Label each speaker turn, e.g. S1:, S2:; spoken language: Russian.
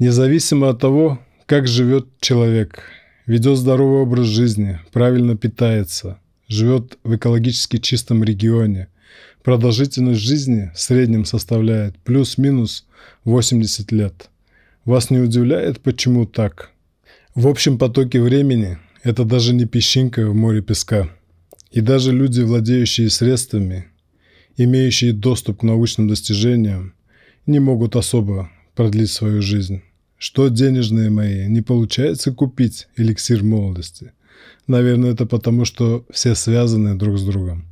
S1: Независимо от того, как живет человек, ведет здоровый образ жизни, правильно питается, живет в экологически чистом регионе, продолжительность жизни в среднем составляет плюс-минус 80 лет. Вас не удивляет, почему так? В общем потоке времени это даже не песчинка в море песка. И даже люди, владеющие средствами, имеющие доступ к научным достижениям, не могут особо продлить свою жизнь. Что, денежные мои, не получается купить эликсир молодости? Наверное, это потому, что все связаны друг с другом.